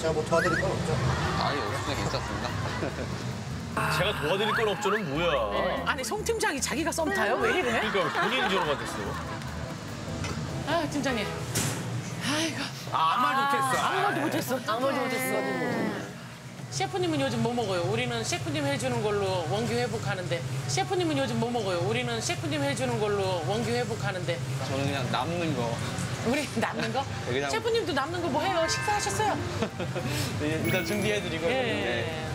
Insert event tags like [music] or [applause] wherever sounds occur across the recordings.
제가 뭐 도와드릴 건 없죠? 아니 없으면 괜찮습니다. [laughs] 제가 도와드릴 건 없죠는 뭐야? 아니 송 팀장이 자기가 썸 타요? 왜 이래? 그러니까 본인이 저러 같았어. 아 팀장님. 아이고. 아무 말도 못했어. 아무 말도 못했어. 아무 말도 못했어. 셰프님은 요즘 뭐 먹어요? 우리는 셰프님 해주는 걸로 원기 회복하는데 셰프님은 요즘 뭐 먹어요? 우리는 셰프님 해주는 걸로 원기 회복하는데 저는 그냥 남는 거 우리 남는 거? 그냥- 셰프님도 남는 거 뭐 해요? 식사하셨어요? [laughs] 네, 일단 준비해드리고 예.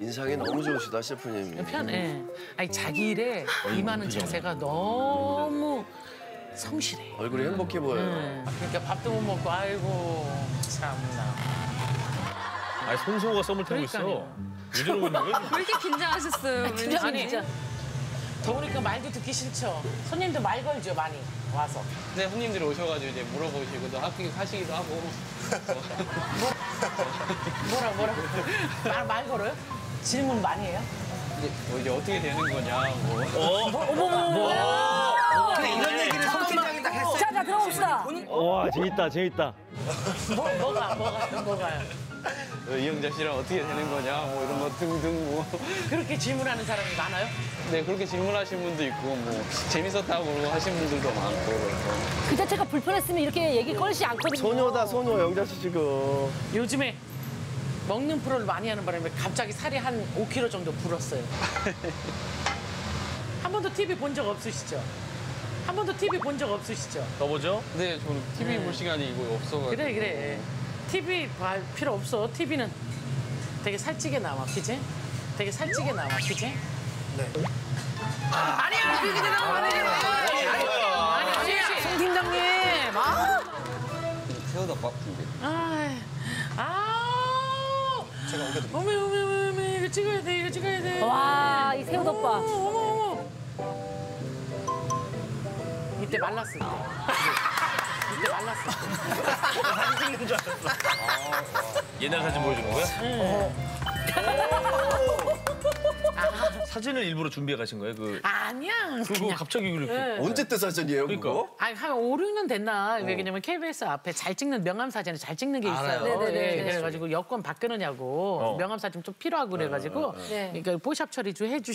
인상이 너무 좋으시다 셰프님. 편해. 아니 자기 일에 임하는 자세가 너무 성실해. 얼굴이 행복해 보여요. 응. 그러니까 밥도 못 먹고 아이고 참나. 아니 손소호가 썸을 타고 있어. 그러니까요. 왜 저러고 있는 거야? 왜 이렇게 긴장하셨어요? 아니 더우니까 말도 듣기 싫죠. 손님도 말 걸죠 많이 와서. 네, 손님들이 오셔가지고 이제 물어보시고 또 합격하시기도 하고 뭐라 뭐라 말, 말 걸어요? 질문 많이 해요? 이제, 뭐 이제 어떻게 되는 거냐 뭐 이런 얘기를 송 팀장이 딱 했어요. 자, 자, 들어봅시다. 와 재밌다 재밌다. 뭐, 뭐가 뭐가 뭐가요? 어, 이영자 씨랑 어떻게 되는 거냐 뭐 이런 거 등등 뭐 그렇게 질문하는 사람이 많아요? 네, 그렇게 질문하신 분도 있고 뭐 재밌었다고 하신 분들도 많고 그래서 그 자체가 불편했으면 이렇게 얘기 꺼내지 않거든요. 소녀다 소녀 영자 씨 지금. 요즘에 먹는 프로를 많이 하는 바람에 갑자기 살이 한 5kg 정도 불었어요. [laughs] 한 번도 TV 본 적 없으시죠? 한 번도 TV 본 적 없으시죠? 더 보죠? 네, 저는 TV 볼 시간이 이거 없어가지고 그래 그래. TV 봐 필요 없어. TV는 되게 살찌게 나와, 그지? 되게 살찌게 나와, 그지? 네. 아니야, 그게 나와 아니야. 아니, 아니, 송 팀장님. 아, 새우덮밥 준비 아, 아. 제가 옮겨드릴게요. 어메 어메 어메 어메 이거 찍어야 돼, 이거 찍어야 돼. 와, 이 새우덮밥. 이때 말랐을 때. 이때 말랐을 때. 옛날 사진 보여주는 거야? 사진을 일부러 준비해 가신 거예요? 그 아니야. 그거 그냥. 갑자기 그렇게. 언제 때 사진이에요 그러니까. 그거? 아니 한 5, 6년 됐나? 왜냐면 KBS 앞에 잘 찍는 명함 사진을 잘 찍는 게 있어요. 네네네. 예, 그래가지고 여권 바꾸느냐고 어. 명함 사진 좀 필요하고 그래가지고 네. 그러니까 포샵 처리 좀 해주.